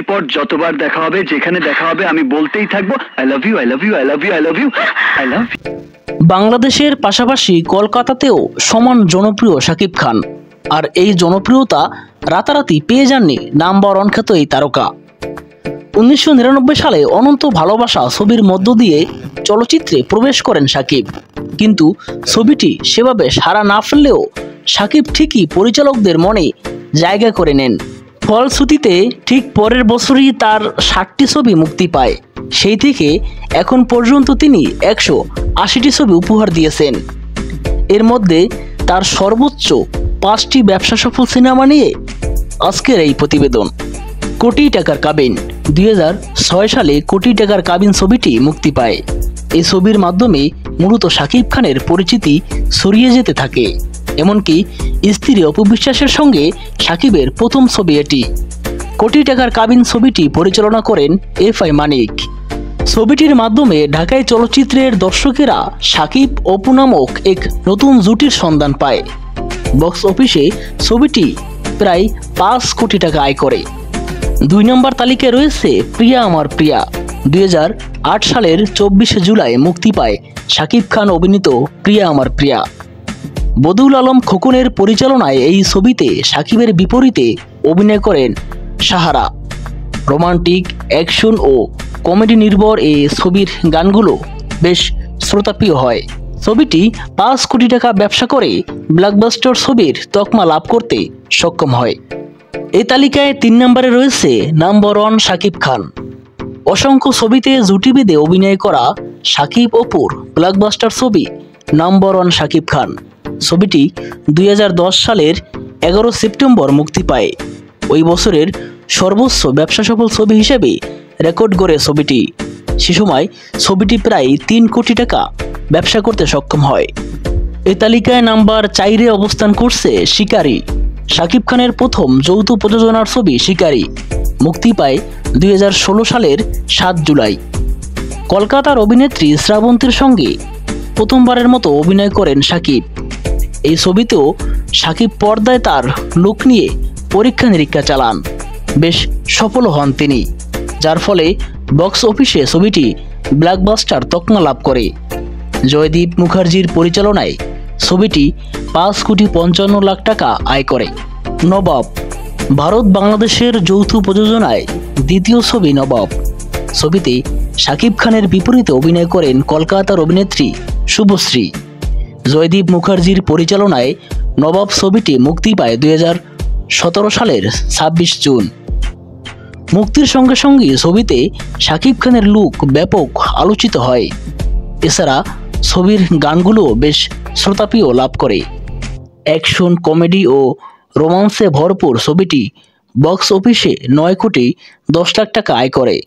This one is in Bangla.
এরপর যতবার দেখা হবে, যেখানে দেখা হবে, আমি বলতেই থাকব I love you I love you I love you I love you I love বাংলাদেশের পাশাপাশি কলকাতাতেও সমান জনপ্রিয় শাকিব খান। আর এই জনপ্রিয়তা রাতারাতি পেয়ে যাননি নাম্বার ওয়ান খ্যাত এই তারকা। উনিশশো নিরানব্বই সালে অনন্ত ভালোবাসা ছবির মধ্য দিয়ে চলচ্চিত্রে প্রবেশ করেন সাকিব কিন্তু ছবিটি সেভাবে সাড়া না ফেললেও সাকিব ঠিকই পরিচালকদের মনে জায়গা করে নেন। ফলশ্রুতিতে ঠিক পরের বছরই তার ষাটটি ছবি মুক্তি পায়। সেই থেকে এখন পর্যন্ত তিনি একশো আশিটি ছবি উপহার দিয়েছেন। এর মধ্যে তার সর্বোচ্চ পাঁচটি ব্যবসা সফল সিনেমা নিয়ে আজকের এই প্রতিবেদন। কোটি টাকার কাবিন। দুই সালে কোটি টাকার কাবিন ছবিটি মুক্তি পায়। এই ছবির মাধ্যমে মূলত শাকিব খানের পরিচিতি ছড়িয়ে যেতে থাকে। এমনকি স্ত্রী অপবিশ্বাসের সঙ্গে সাকিবের প্রথম ছবি এটি। কোটি টাকার কাবিন ছবিটি পরিচালনা করেন এফ আই মানিক। ছবিটির মাধ্যমে ঢাকায় চলচ্চিত্রের দর্শকেরা সাকিব অপু নামক এক নতুন জুটির সন্ধান পায়। বক্স অফিসে ছবিটি প্রায় পাঁচ কোটি টাকা আয় করে। দুই নম্বর তালিকায় রয়েছে প্রিয়া আমার প্রিয়া। দুই হাজার আট সালের চব্বিশে জুলাই মুক্তি পায় শাকিব খান অভিনীত প্রিয়া আমার প্রিয়া। বদুল আলম খোকনের পরিচালনায় এই ছবিতে সাকিবের বিপরীতে অভিনয় করেন সাহারা। রোমান্টিক, অ্যাকশন ও কমেডি নির্ভর এই ছবির গানগুলো বেশ শ্রোতাপ্রিয় হয়। ছবিটি পাঁচ কোটি টাকা ব্যবসা করে ব্লকবাস্টার ছবির তকমা লাভ করতে সক্ষম হয়। এই তালিকায় তিন নম্বরে রয়েছে নাম্বার ওয়ান শাকিব খান। অসংখ্য ছবিতে জুটি বেঁধে অভিনয় করা সাকিব অপুর ব্লকবাস্টার ছবি নাম্বার ওয়ান শাকিব খান। ছবিটি দুই হাজার দশ সালের এগারো সেপ্টেম্বর মুক্তি পায়। ওই বছরের সর্বোচ্চ ব্যবসা সফল ছবি হিসেবে রেকর্ড করে ছবিটি। সে সময় ছবিটি প্রায় তিন কোটি টাকা ব্যবসা করতে সক্ষম হয়। এই তালিকায় নাম্বার চাইরে অবস্থান করছে শিকারি। শাকিব খানের প্রথম যৌথ প্রযোজনার ছবি শিকারি। মুক্তি পায় দুই হাজার ষোলো সালের সাত জুলাই। কলকাতার অভিনেত্রী শ্রাবন্তীর সঙ্গে প্রথমবারের মতো অভিনয় করেন সাকিব এই ছবিতেও সাকিব পর্দায় তার লুক নিয়ে পরীক্ষা নিরীক্ষা চালান। বেশ সফল হন তিনি, যার ফলে বক্স অফিসে ছবিটি ব্ল্যাকবাস্টার তকমা লাভ করে। জয়দীপ মুখার্জির পরিচালনায় ছবিটি পাঁচ কোটি পঞ্চান্ন লাখ টাকা আয় করে। নবাব, ভারত বাংলাদেশের যৌথ প্রযোজনায় দ্বিতীয় ছবি নবাব। ছবিতে শাকিব খানের বিপরীতে অভিনয় করেন কলকাতার অভিনেত্রী শুভশ্রী। জয়দীপ মুখার্জির পরিচালনায় নবাব ছবিটি মুক্তি পায় দুই সালের ছাব্বিশ জুন। মুক্তির সঙ্গে সঙ্গে ছবিতে শাকিব খানের লুক ব্যাপক আলোচিত হয়। এছাড়া ছবির গানগুলো বেশ শ্রোতাপ্রিয় লাভ করে। অ্যাকশন, কমেডি ও রোমান্সে ভরপুর ছবিটি বক্স অফিসে নয় কোটি দশ লাখ টাকা আয় করে।